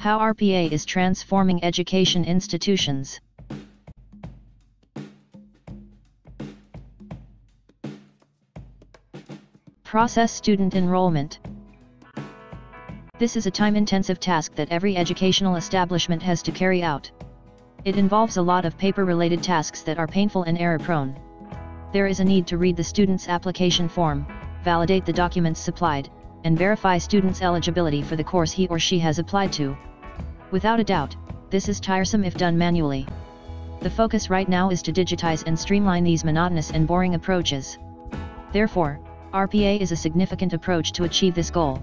How RPA is transforming education institutions. Process student enrollment. This is a time-intensive task that every educational establishment has to carry out. It involves a lot of paper-related tasks that are painful and error-prone. There is a need to read the student's application form, validate the documents supplied, and verify student's eligibility for the course he or she has applied to. Without a doubt, this is tiresome if done manually. The focus right now is to digitize and streamline these monotonous and boring approaches. Therefore, RPA is a significant approach to achieve this goal.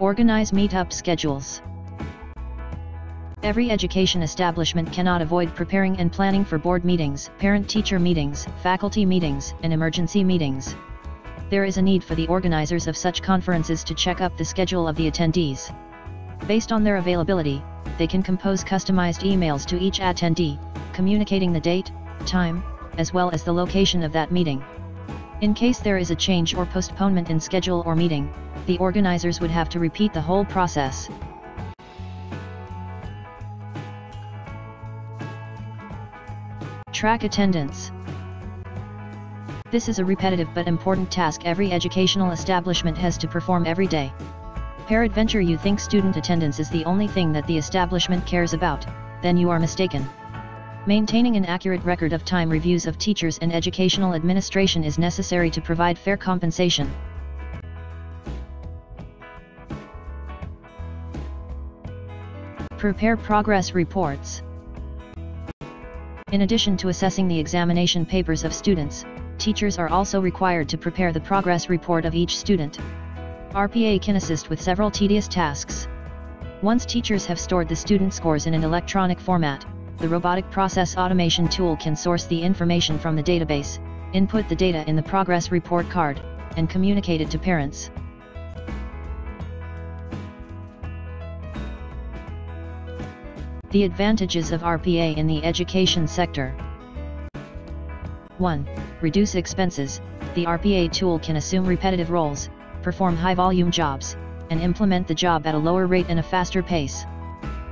Organize meetup schedules. Every education establishment cannot avoid preparing and planning for board meetings, parent-teacher meetings, faculty meetings, and emergency meetings. There is a need for the organizers of such conferences to check up the schedule of the attendees. Based on their availability, they can compose customized emails to each attendee, communicating the date, time, as well as the location of that meeting. In case there is a change or postponement in schedule or meeting, the organizers would have to repeat the whole process. Track attendance. This is a repetitive but important task every educational establishment has to perform every day. Peradventure you think student attendance is the only thing that the establishment cares about, then you are mistaken. Maintaining an accurate record of time reviews of teachers and educational administration is necessary to provide fair compensation. Prepare progress reports. In addition to assessing the examination papers of students, teachers are also required to prepare the progress report of each student. RPA can assist with several tedious tasks. Once teachers have stored the student scores in an electronic format, the robotic process automation tool can source the information from the database, input the data in the progress report card, and communicate it to parents. The advantages of RPA in the education sector. 1. Reduce expenses. The RPA tool can assume repetitive roles, perform high-volume jobs, and implement the job at a lower rate and a faster pace.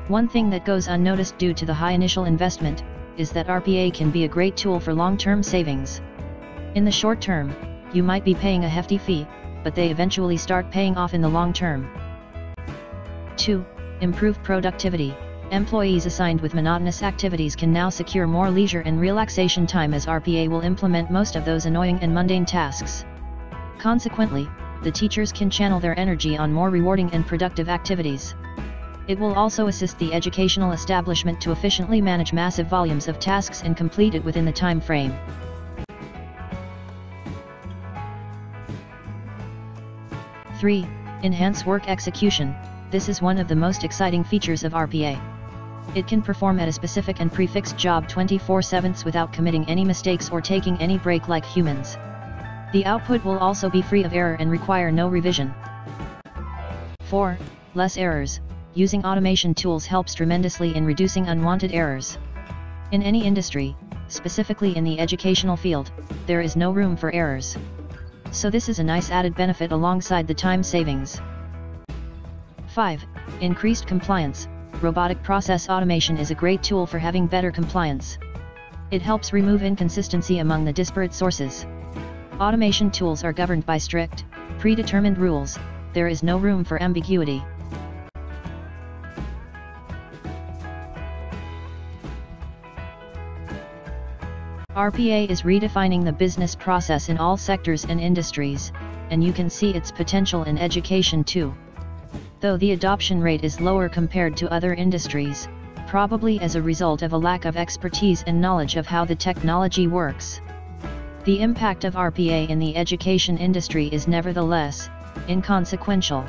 One thing that goes unnoticed due to the high initial investment, is that RPA can be a great tool for long-term savings. In the short term, you might be paying a hefty fee, but they eventually start paying off in the long term. 2. Improve productivity. Employees assigned with monotonous activities can now secure more leisure and relaxation time as RPA will implement most of those annoying and mundane tasks. Consequently, the teachers can channel their energy on more rewarding and productive activities. It will also assist the educational establishment to efficiently manage massive volumes of tasks and complete it within the time frame. Three, Enhance work execution, this is one of the most exciting features of RPA. It can perform at a specific and prefixed job 24-7 without committing any mistakes or taking any break like humans. The output will also be free of error and require no revision. 4. Less errors, using automation tools helps tremendously in reducing unwanted errors. In any industry, specifically in the educational field, there is no room for errors. So this is a nice added benefit alongside the time savings. 5. Increased compliance. Robotic process automation is a great tool for having better compliance. It helps remove inconsistency among the disparate sources. Automation tools are governed by strict, predetermined rules, there is no room for ambiguity. RPA is redefining the business process in all sectors and industries, and you can see its potential in education too. Though the adoption rate is lower compared to other industries, probably as a result of a lack of expertise and knowledge of how the technology works. The impact of RPA in the education industry is nevertheless, inconsequential.